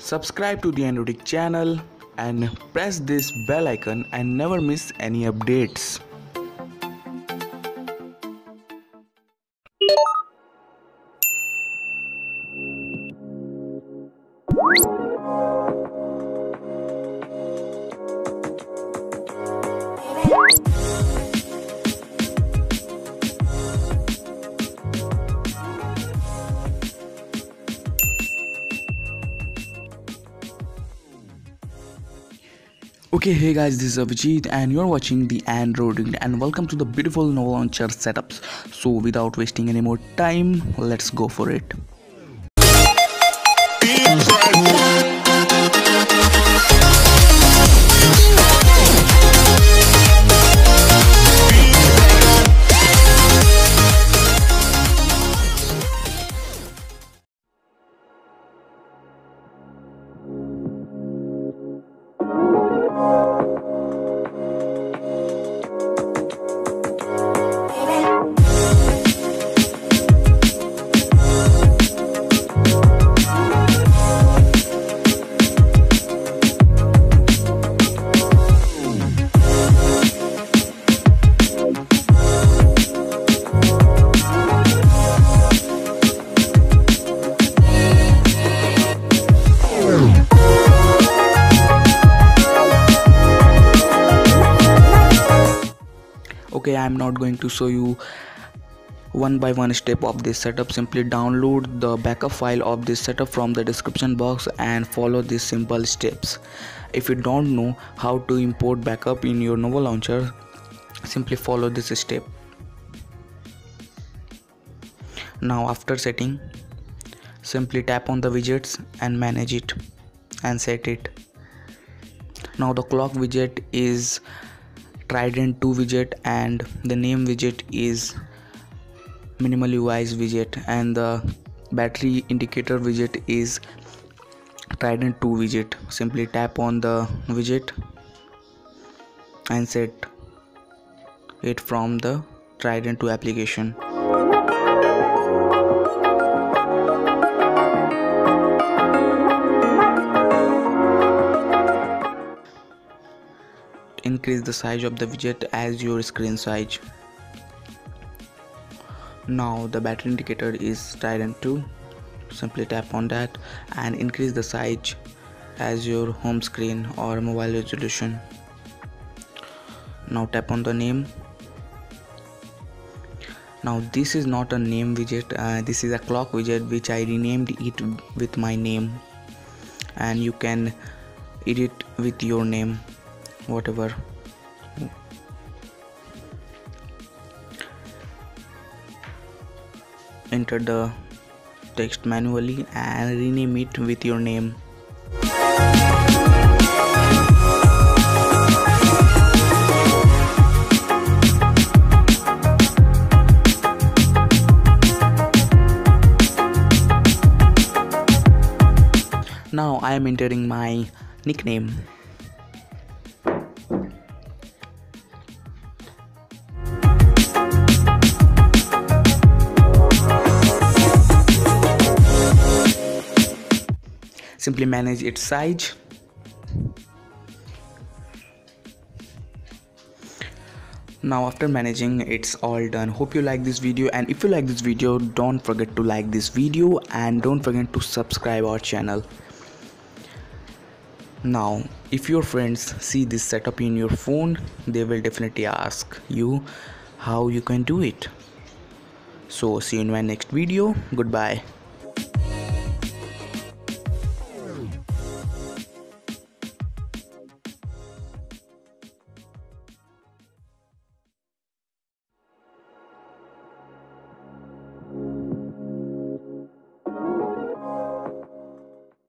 subscribe to the Androdict channel and press this bell icon and never miss any updates. Okay, hey guys, this is Abhijit and you're watching the Androdict and welcome to the beautiful Nova Launcher setups. So without wasting any more time, let's go for it. Okay i'm not going to show you one by one step of this setup. Simply download the backup file of this setup from the description box and follow these simple steps. If you don't know how to import backup in your nova launcher simply follow this step. Now after setting simply tap on the widgets and manage it and set it. Now the clock widget is trident 2 widget and the name widget is minimal UIs widget and the battery indicator widget is trident 2 widget. Simply tap on the widget and set it from the trident 2 application increase the size of the widget as your screen size. Now the battery indicator is trident 2 simply tap on that and increase the size as your home screen or mobile resolution. Now tap on the name. Now this is not a name widget. Uh, this is a clock widget which i renamed it with my name. And you can edit with your name whatever enter the text manually and rename it with your name. Now i am entering my nickname simply manage its size. Now after managing it's all done. Hope you like this video and if you like this video don't forget to like this video and don't forget to subscribe our channel. Now if your friends see this setup in your phone they will definitely ask you how you can do it. So see you in my next video. Goodbye